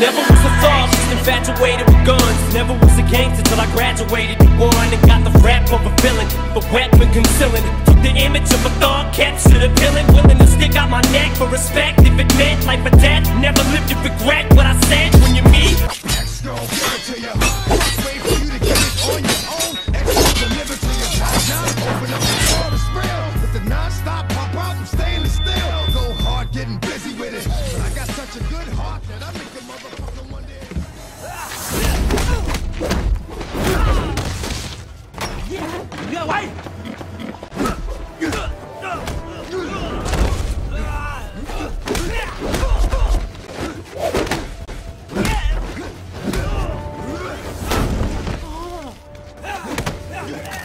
Never was a thug, just infatuated with guns. Never was a gangster till I graduated and won and got the rap of a villain, but weapon concealing. Took the image of a thug, captured a villain, willing to stick out my neck for respect if it meant life or death. Never lived to regret Look!